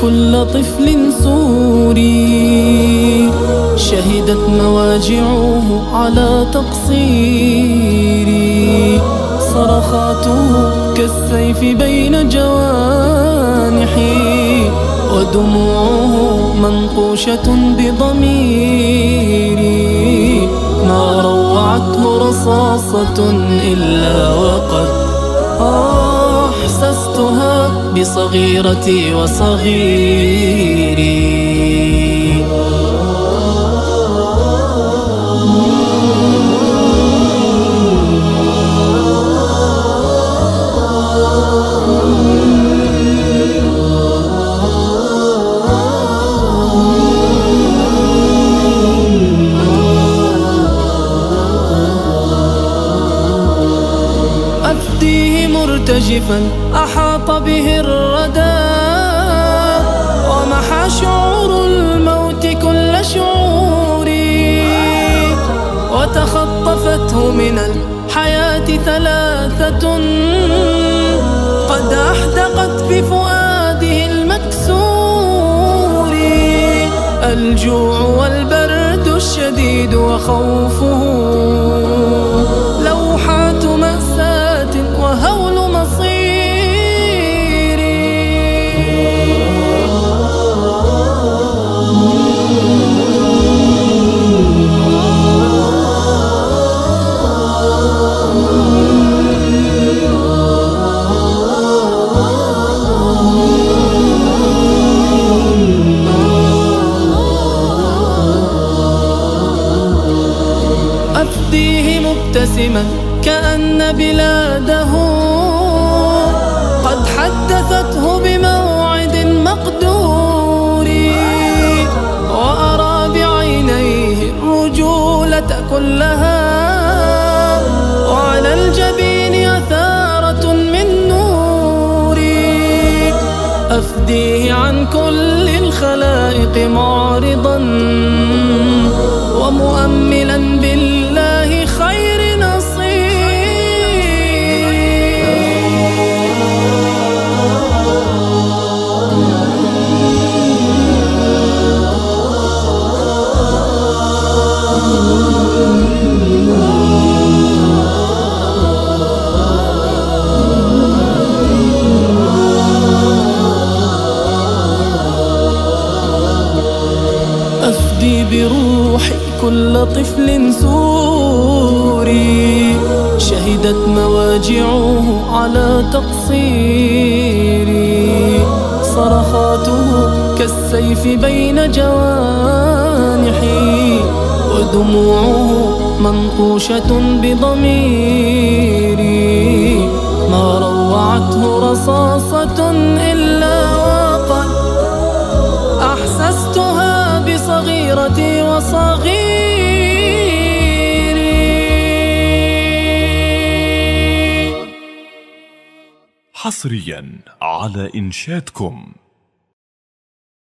كل طفل سوري. شهدت مواجعه على تقصيري. صرخاته كالسيف بين جوانحي. ودموعه منقوشة بضميري. ما روعته رصاصة إلا بصغيرتي وصغيري. مرتجفا أحاط به الردى. ومحى شعور الموت كل شعوري وتخطفته من الحياة ثلاثة. قد أحدقت بفؤاده المكسور. الجوع والبرد الشديد وخوفه. أفديه مبتسما كأن بلاده. قد حدثته بموعد مقدور. وأرى بعينيه الرجولة كلها وعلى الجبين أثارة من نور. أفديه عن كل الخلائق معرضا أفدي بروحي كل طفل سوري. شهدت مواجعه على تقصيري. صرخاته كالسيف بين جوانحي. ودموعه منقوشة بضميري. بصغيرتي وصغيري. حصريا على إنشادكم.